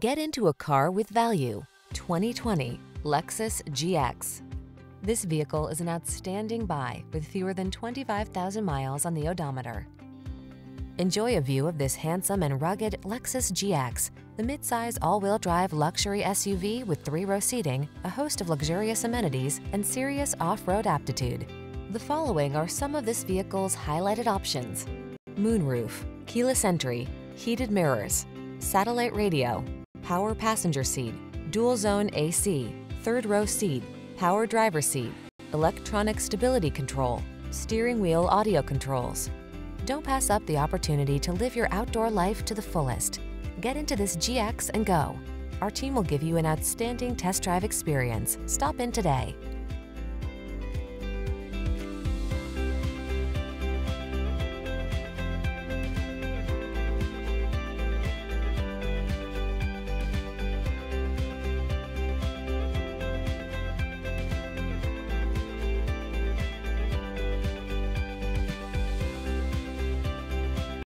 Get into a car with value. 2020 Lexus GX. This vehicle is an outstanding buy with fewer than 25,000 miles on the odometer. Enjoy a view of this handsome and rugged Lexus GX, the midsize all-wheel drive luxury SUV with three-row seating, a host of luxurious amenities, and serious off-road aptitude. The following are some of this vehicle's highlighted options. Moonroof, keyless entry, heated mirrors, satellite radio, power passenger seat, dual zone AC, third row seat, power driver seat, electronic stability control, steering wheel audio controls. Don't pass up the opportunity to live your outdoor life to the fullest. Get into this GX and go. Our team will give you an outstanding test drive experience. Stop in today.